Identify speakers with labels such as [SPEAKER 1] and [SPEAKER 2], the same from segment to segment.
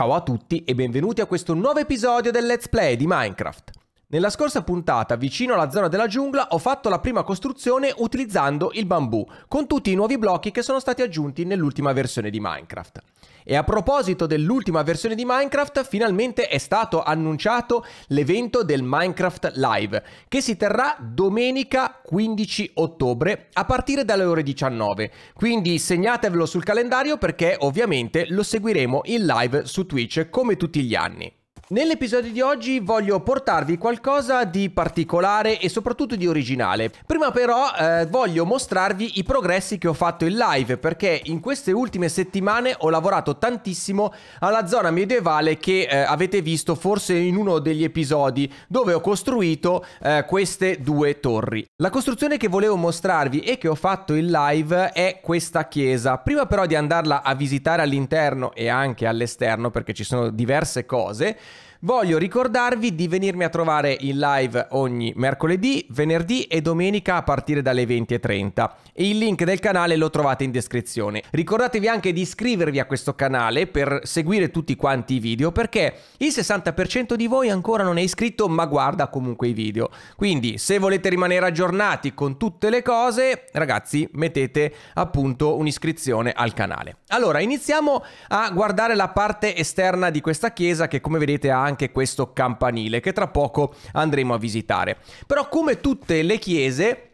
[SPEAKER 1] Ciao a tutti e benvenuti a questo nuovo episodio del Let's Play di Minecraft. Nella scorsa puntata, vicino alla zona della giungla, ho fatto la prima costruzione utilizzando il bambù, con tutti i nuovi blocchi che sono stati aggiunti nell'ultima versione di Minecraft. E a proposito dell'ultima versione di Minecraft, finalmente è stato annunciato l'evento del Minecraft Live, che si terrà domenica 15 ottobre a partire dalle ore 19. Quindi segnatevelo sul calendario perché ovviamente lo seguiremo in live su Twitch come tutti gli anni. Nell'episodio di oggi voglio portarvi qualcosa di particolare e soprattutto di originale. Prima però eh, voglio mostrarvi i progressi che ho fatto in live perché in queste ultime settimane ho lavorato tantissimo alla zona medievale che eh, avete visto forse in uno degli episodi dove ho costruito eh, queste due torri. La costruzione che volevo mostrarvi e che ho fatto in live è questa chiesa. Prima però di andarla a visitare all'interno e anche all'esterno perché ci sono diverse cose Voglio ricordarvi di venirmi a trovare in live ogni mercoledì, venerdì e domenica a partire dalle 20.30 e il link del canale lo trovate in descrizione. Ricordatevi anche di iscrivervi a questo canale per seguire tutti quanti i video perché il 60% di voi ancora non è iscritto ma guarda comunque i video. Quindi se volete rimanere aggiornati con tutte le cose, ragazzi mettete appunto un'iscrizione al canale. Allora iniziamo a guardare la parte esterna di questa chiesa che come vedete ha anche questo campanile che tra poco andremo a visitare. Però come tutte le chiese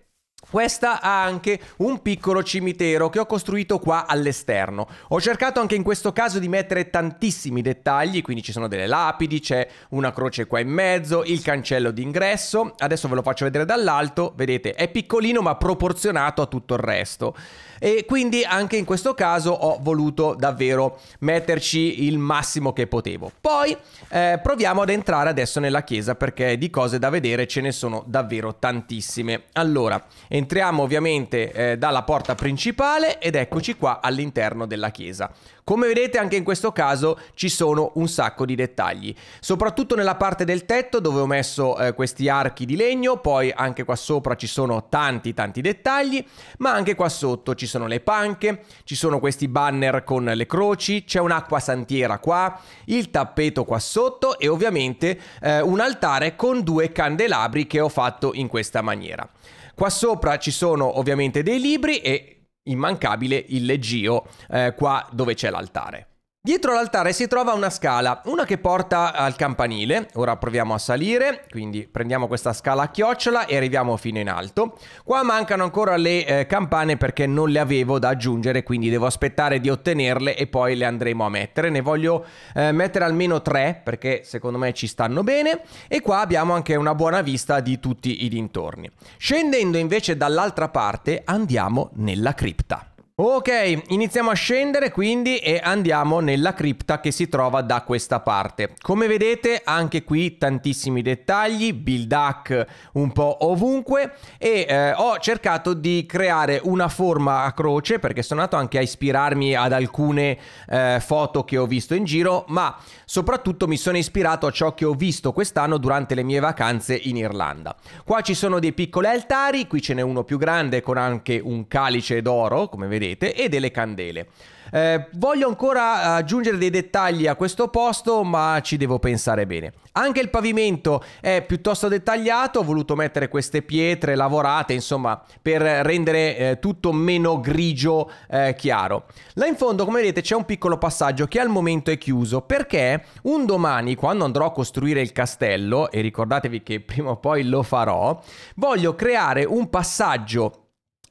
[SPEAKER 1] questa ha anche un piccolo cimitero che ho costruito qua all'esterno. Ho cercato anche in questo caso di mettere tantissimi dettagli, quindi ci sono delle lapidi, c'è una croce qua in mezzo, il cancello d'ingresso. Adesso ve lo faccio vedere dall'alto, vedete, è piccolino ma proporzionato a tutto il resto e quindi anche in questo caso ho voluto davvero metterci il massimo che potevo. Poi eh, proviamo ad entrare adesso nella chiesa perché di cose da vedere ce ne sono davvero tantissime. Allora, entriamo ovviamente eh, dalla porta principale ed eccoci qua all'interno della chiesa. Come vedete anche in questo caso ci sono un sacco di dettagli, soprattutto nella parte del tetto dove ho messo eh, questi archi di legno, poi anche qua sopra ci sono tanti tanti dettagli, ma anche qua sotto ci sono le panche, ci sono questi banner con le croci, c'è un'acqua santiera qua, il tappeto qua sotto e ovviamente eh, un altare con due candelabri che ho fatto in questa maniera. Qua sopra ci sono ovviamente dei libri e immancabile il leggio eh, qua dove c'è l'altare. Dietro l'altare si trova una scala, una che porta al campanile. Ora proviamo a salire, quindi prendiamo questa scala a chiocciola e arriviamo fino in alto. Qua mancano ancora le eh, campane perché non le avevo da aggiungere, quindi devo aspettare di ottenerle e poi le andremo a mettere. Ne voglio eh, mettere almeno tre perché secondo me ci stanno bene. E qua abbiamo anche una buona vista di tutti i dintorni. Scendendo invece dall'altra parte andiamo nella cripta. Ok, iniziamo a scendere quindi e andiamo nella cripta che si trova da questa parte. Come vedete anche qui tantissimi dettagli, build hack un po' ovunque e eh, ho cercato di creare una forma a croce perché sono andato anche a ispirarmi ad alcune eh, foto che ho visto in giro, ma soprattutto mi sono ispirato a ciò che ho visto quest'anno durante le mie vacanze in Irlanda. Qua ci sono dei piccoli altari, qui ce n'è uno più grande con anche un calice d'oro, come vedete vedete e delle candele. Eh, voglio ancora aggiungere dei dettagli a questo posto, ma ci devo pensare bene. Anche il pavimento è piuttosto dettagliato, ho voluto mettere queste pietre lavorate, insomma, per rendere eh, tutto meno grigio eh, chiaro. Là in fondo, come vedete, c'è un piccolo passaggio che al momento è chiuso, perché un domani, quando andrò a costruire il castello, e ricordatevi che prima o poi lo farò, voglio creare un passaggio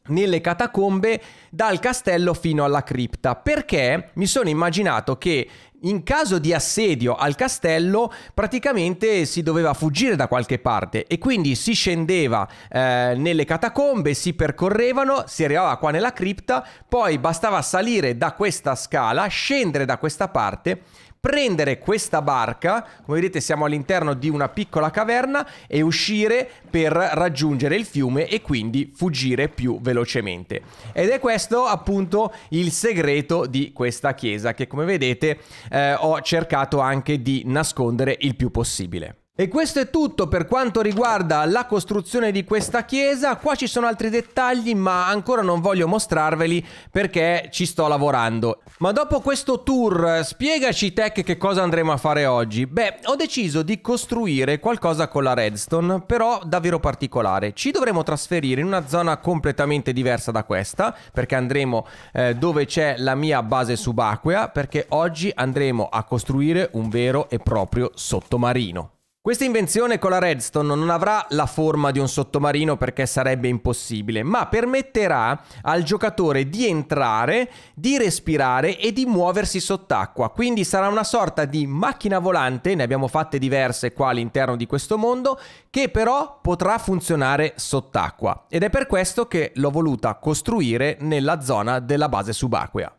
[SPEAKER 1] nelle catacombe dal castello fino alla cripta. Perché mi sono immaginato che in caso di assedio al castello praticamente si doveva fuggire da qualche parte e quindi si scendeva eh, nelle catacombe, si percorrevano, si arrivava qua nella cripta, poi bastava salire da questa scala, scendere da questa parte prendere questa barca, come vedete siamo all'interno di una piccola caverna, e uscire per raggiungere il fiume e quindi fuggire più velocemente. Ed è questo appunto il segreto di questa chiesa che come vedete eh, ho cercato anche di nascondere il più possibile. E questo è tutto per quanto riguarda la costruzione di questa chiesa. Qua ci sono altri dettagli, ma ancora non voglio mostrarveli perché ci sto lavorando. Ma dopo questo tour, spiegaci Tech che cosa andremo a fare oggi. Beh, ho deciso di costruire qualcosa con la redstone, però davvero particolare. Ci dovremo trasferire in una zona completamente diversa da questa, perché andremo eh, dove c'è la mia base subacquea, perché oggi andremo a costruire un vero e proprio sottomarino. Questa invenzione con la redstone non avrà la forma di un sottomarino perché sarebbe impossibile, ma permetterà al giocatore di entrare, di respirare e di muoversi sott'acqua. Quindi sarà una sorta di macchina volante, ne abbiamo fatte diverse qua all'interno di questo mondo, che però potrà funzionare sott'acqua. Ed è per questo che l'ho voluta costruire nella zona della base subacquea.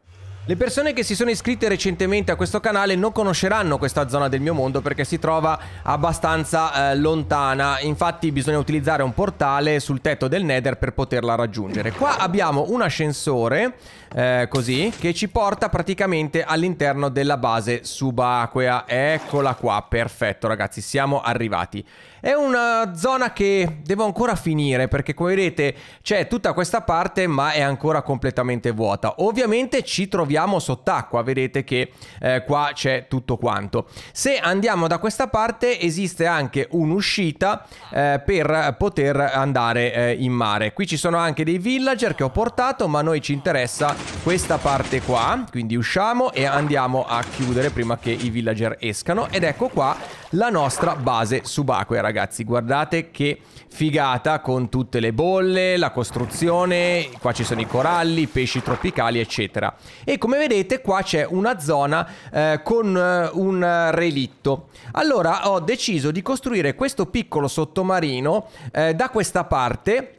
[SPEAKER 1] Le persone che si sono iscritte recentemente a questo canale non conosceranno questa zona del mio mondo perché si trova abbastanza eh, lontana, infatti bisogna utilizzare un portale sul tetto del Nether per poterla raggiungere. Qua abbiamo un ascensore, eh, così, che ci porta praticamente all'interno della base subacquea. Eccola qua, perfetto ragazzi, siamo arrivati. È una zona che devo ancora finire perché come vedete c'è tutta questa parte ma è ancora completamente vuota. Ovviamente ci troviamo sott'acqua, vedete che eh, qua c'è tutto quanto. Se andiamo da questa parte esiste anche un'uscita eh, per poter andare eh, in mare. Qui ci sono anche dei villager che ho portato ma a noi ci interessa questa parte qua. Quindi usciamo e andiamo a chiudere prima che i villager escano ed ecco qua la nostra base subacquea ragazzi. Guardate che figata con tutte le bolle la costruzione qua ci sono i coralli i pesci tropicali eccetera. E come vedete qua c'è una zona eh, con eh, un relitto. Allora ho deciso di costruire questo piccolo sottomarino eh, da questa parte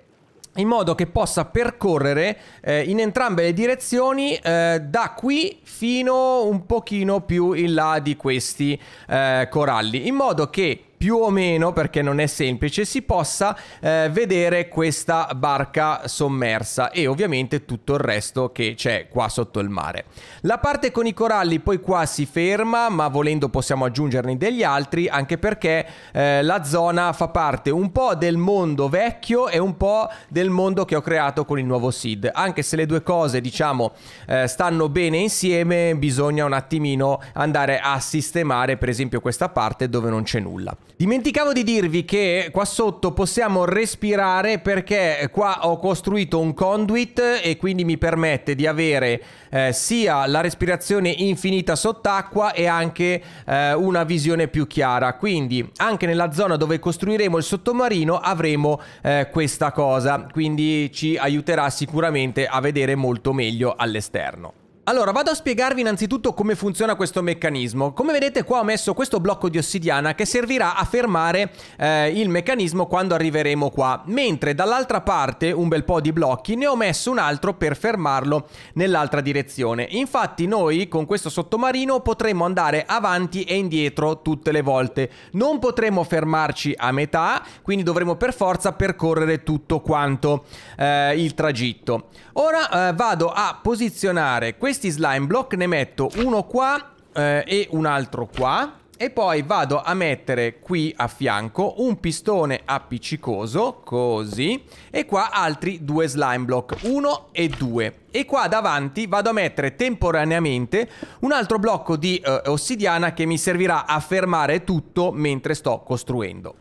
[SPEAKER 1] in modo che possa percorrere eh, in entrambe le direzioni eh, da qui fino un pochino più in là di questi eh, coralli in modo che più o meno, perché non è semplice, si possa eh, vedere questa barca sommersa e ovviamente tutto il resto che c'è qua sotto il mare. La parte con i coralli poi qua si ferma, ma volendo possiamo aggiungerne degli altri, anche perché eh, la zona fa parte un po' del mondo vecchio e un po' del mondo che ho creato con il nuovo seed. Anche se le due cose, diciamo, eh, stanno bene insieme, bisogna un attimino andare a sistemare, per esempio, questa parte dove non c'è nulla. Dimenticavo di dirvi che qua sotto possiamo respirare perché qua ho costruito un conduit e quindi mi permette di avere eh, sia la respirazione infinita sott'acqua e anche eh, una visione più chiara. Quindi anche nella zona dove costruiremo il sottomarino avremo eh, questa cosa, quindi ci aiuterà sicuramente a vedere molto meglio all'esterno. Allora, vado a spiegarvi innanzitutto come funziona questo meccanismo. Come vedete qua ho messo questo blocco di ossidiana che servirà a fermare eh, il meccanismo quando arriveremo qua, mentre dall'altra parte un bel po' di blocchi ne ho messo un altro per fermarlo nell'altra direzione. Infatti noi con questo sottomarino potremo andare avanti e indietro tutte le volte. Non potremo fermarci a metà, quindi dovremo per forza percorrere tutto quanto eh, il tragitto. Ora eh, vado a posizionare questo questi slime block ne metto uno qua eh, e un altro qua. E poi vado a mettere qui a fianco un pistone appiccicoso, così, e qua altri due slime block, uno e due. E qua davanti vado a mettere temporaneamente un altro blocco di eh, ossidiana che mi servirà a fermare tutto mentre sto costruendo.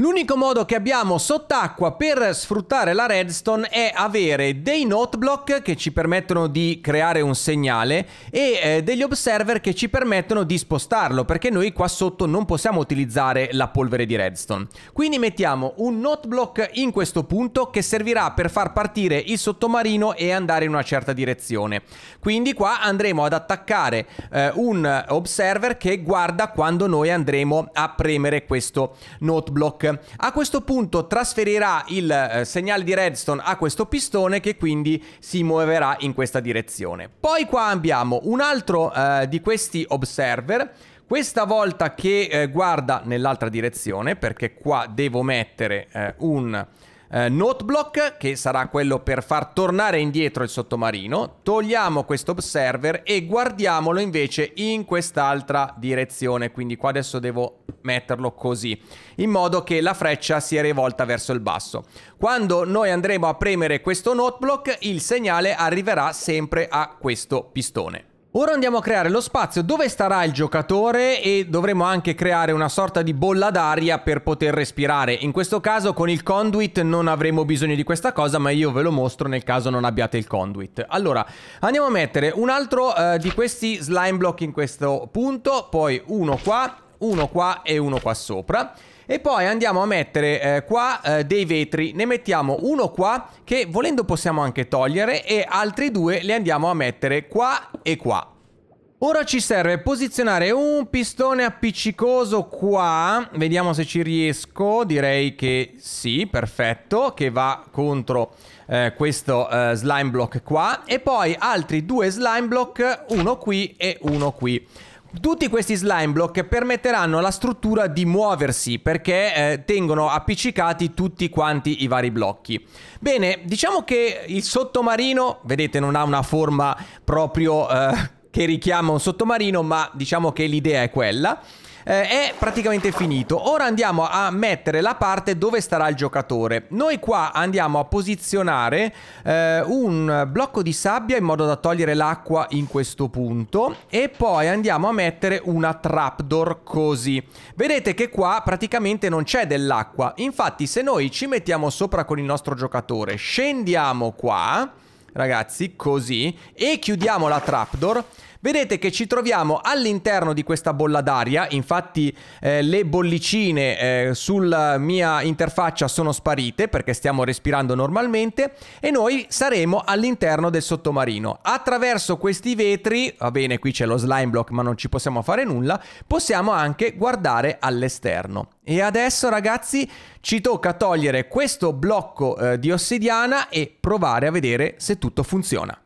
[SPEAKER 1] L'unico modo che abbiamo sott'acqua per sfruttare la redstone è avere dei noteblock che ci permettono di creare un segnale e eh, degli observer che ci permettono di spostarlo perché noi qua sotto non possiamo utilizzare la polvere di redstone. Quindi mettiamo un noteblock in questo punto che servirà per far partire il sottomarino e andare in una certa direzione. Quindi qua andremo ad attaccare eh, un observer che guarda quando noi andremo a premere questo a questo punto trasferirà il eh, segnale di redstone a questo pistone che quindi si muoverà in questa direzione. Poi qua abbiamo un altro eh, di questi observer questa volta che eh, guarda nell'altra direzione perché qua devo mettere eh, un eh, noteblock che sarà quello per far tornare indietro il sottomarino. Togliamo questo observer e guardiamolo invece in quest'altra direzione. Quindi qua adesso devo metterlo così, in modo che la freccia sia rivolta verso il basso. Quando noi andremo a premere questo note block, il segnale arriverà sempre a questo pistone. Ora andiamo a creare lo spazio dove starà il giocatore e dovremo anche creare una sorta di bolla d'aria per poter respirare. In questo caso con il conduit non avremo bisogno di questa cosa, ma io ve lo mostro nel caso non abbiate il conduit. Allora, andiamo a mettere un altro uh, di questi slime block in questo punto, poi uno qua, uno qua e uno qua sopra. E poi andiamo a mettere eh, qua eh, dei vetri, ne mettiamo uno qua che volendo possiamo anche togliere e altri due li andiamo a mettere qua e qua. Ora ci serve posizionare un pistone appiccicoso qua, vediamo se ci riesco, direi che sì, perfetto, che va contro eh, questo eh, slime block qua e poi altri due slime block, uno qui e uno qui. Tutti questi slime block permetteranno alla struttura di muoversi perché eh, tengono appiccicati tutti quanti i vari blocchi. Bene, diciamo che il sottomarino, vedete, non ha una forma proprio eh, che richiama un sottomarino, ma diciamo che l'idea è quella eh, è praticamente finito. Ora andiamo a mettere la parte dove starà il giocatore. Noi qua andiamo a posizionare eh, un blocco di sabbia in modo da togliere l'acqua in questo punto e poi andiamo a mettere una trapdoor così. Vedete che qua praticamente non c'è dell'acqua. Infatti se noi ci mettiamo sopra con il nostro giocatore, scendiamo qua, ragazzi, così, e chiudiamo la trapdoor Vedete che ci troviamo all'interno di questa bolla d'aria, infatti eh, le bollicine eh, sulla mia interfaccia sono sparite perché stiamo respirando normalmente e noi saremo all'interno del sottomarino. Attraverso questi vetri, va bene qui c'è lo slime block ma non ci possiamo fare nulla, possiamo anche guardare all'esterno. E adesso ragazzi ci tocca togliere questo blocco eh, di ossidiana e provare a vedere se tutto funziona.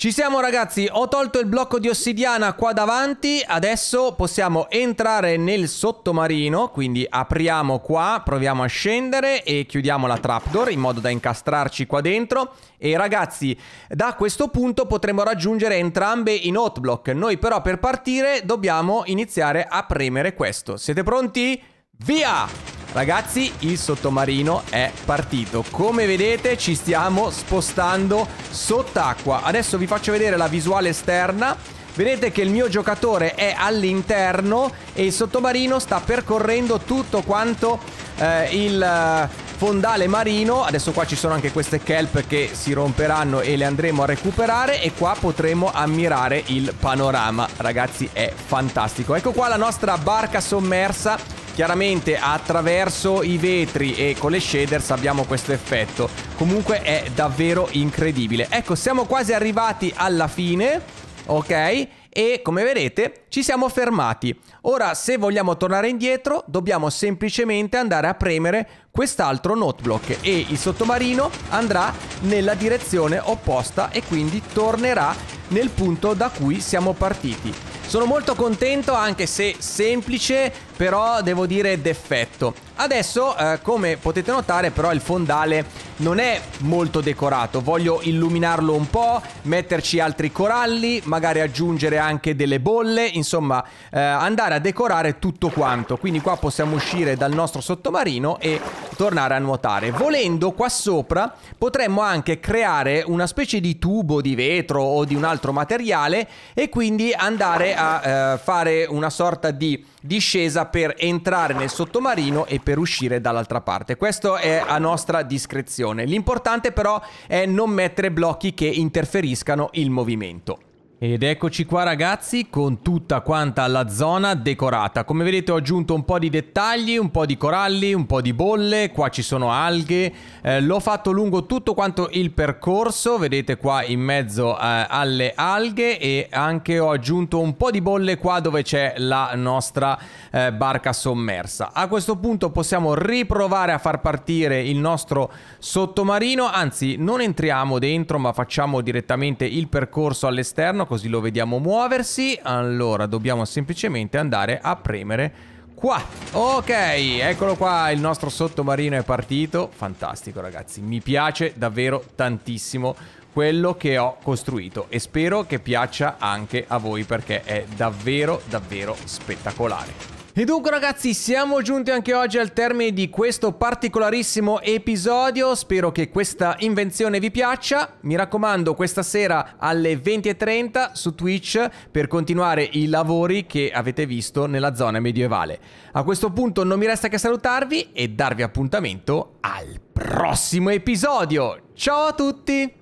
[SPEAKER 1] Ci siamo ragazzi, ho tolto il blocco di ossidiana qua davanti, adesso possiamo entrare nel sottomarino, quindi apriamo qua, proviamo a scendere e chiudiamo la trapdoor in modo da incastrarci qua dentro. E ragazzi da questo punto potremo raggiungere entrambe i note block, noi però per partire dobbiamo iniziare a premere questo. Siete pronti? Via! Ragazzi, il sottomarino è partito. Come vedete ci stiamo spostando sott'acqua. Adesso vi faccio vedere la visuale esterna. Vedete che il mio giocatore è all'interno e il sottomarino sta percorrendo tutto quanto eh, il eh, fondale marino. Adesso qua ci sono anche queste kelp che si romperanno e le andremo a recuperare e qua potremo ammirare il panorama. Ragazzi, è fantastico. Ecco qua la nostra barca sommersa Chiaramente attraverso i vetri e con le shaders abbiamo questo effetto. Comunque è davvero incredibile. Ecco, siamo quasi arrivati alla fine, ok? E come vedete ci siamo fermati. Ora se vogliamo tornare indietro dobbiamo semplicemente andare a premere quest'altro note block e il sottomarino andrà nella direzione opposta e quindi tornerà nel punto da cui siamo partiti. Sono molto contento anche se semplice, però devo dire d'effetto. Adesso, eh, come potete notare, però il fondale non è molto decorato. Voglio illuminarlo un po', metterci altri coralli, magari aggiungere anche delle bolle, insomma, eh, andare a decorare tutto quanto. Quindi qua possiamo uscire dal nostro sottomarino e tornare a nuotare. Volendo, qua sopra potremmo anche creare una specie di tubo di vetro o di un altro materiale e quindi andare a eh, fare una sorta di discesa per entrare nel sottomarino e per uscire dall'altra parte. Questo è a nostra discrezione. L'importante però è non mettere blocchi che interferiscano il movimento. Ed eccoci qua ragazzi con tutta quanta la zona decorata. Come vedete ho aggiunto un po' di dettagli, un po' di coralli, un po' di bolle, qua ci sono alghe. Eh, l'ho fatto lungo tutto quanto il percorso, vedete qua in mezzo eh, alle alghe e anche ho aggiunto un po' di bolle qua dove c'è la nostra eh, barca sommersa. A questo punto possiamo riprovare a far partire il nostro sottomarino, anzi non entriamo dentro ma facciamo direttamente il percorso all'esterno così lo vediamo muoversi. Allora, dobbiamo semplicemente andare a premere qua. Ok, eccolo qua, il nostro sottomarino è partito. Fantastico, ragazzi. Mi piace davvero tantissimo quello che ho costruito e spero che piaccia anche a voi perché è davvero, davvero spettacolare. E dunque ragazzi siamo giunti anche oggi al termine di questo particolarissimo episodio, spero che questa invenzione vi piaccia, mi raccomando questa sera alle 20.30 su Twitch per continuare i lavori che avete visto nella zona medievale. A questo punto non mi resta che salutarvi e darvi appuntamento al prossimo episodio, ciao a tutti!